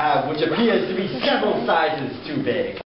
have, which appears to be several sizes too big.